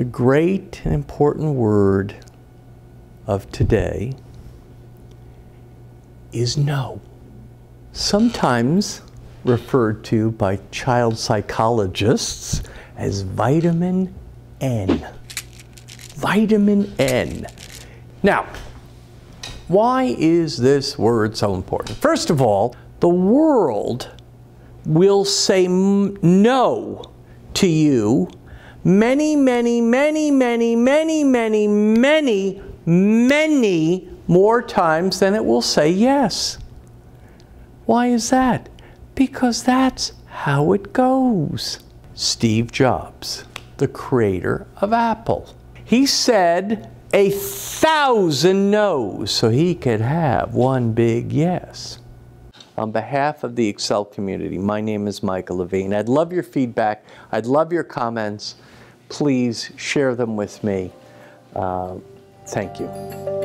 The great and important word of today is no. Sometimes referred to by child psychologists as vitamin N. Vitamin N. Now, why is this word so important? First of all, the world will say no to you many, many, many, many, many, many, many, many more times than it will say yes. Why is that? Because that's how it goes. Steve Jobs, the creator of Apple, he said a thousand no's so he could have one big yes. On behalf of the Excel Community, my name is Michael Levine. I'd love your feedback. I'd love your comments. Please share them with me. Uh, thank you.